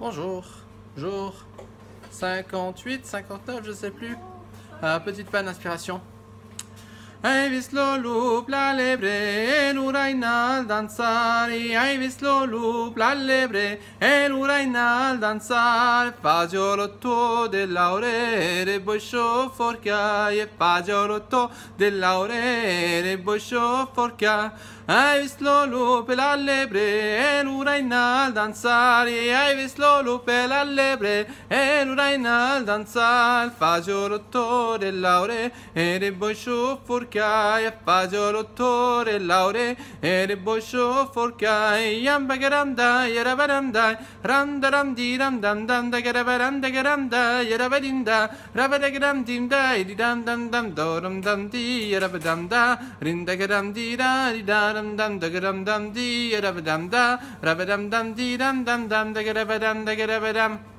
Bonjour. Jour 58, 59, je sais plus. Euh, petite panne d'inspiration. Hai visto l'olup, la lebre, e l'uraina al danzare. Hai visto l'olup, la lebre, e l'uraina al danzare. Fagiolotto dell'aurere, boscio forca, e fagiolotto dell'aurere, boscio forca. Hai visto l'olup, la lebre, e l'uraina al danzare. Hai visto l'olup, la lebre, e l'uraina al danzare. Fagiolotto dell'aurere, boscio forca forcai, fagiolottore laure, e le boscio forcai, yamba garanda, yarabaranda, randa randi ram dam dam da garabaranda garanda, yarabadinda, rabada garandim da, di dam dam dam doram dam di, yarabadam da, rinda garam di da, di daram dam da garam dam di, yarabadam da, rabadam dam di dam dam dam da garabadam da garabadam.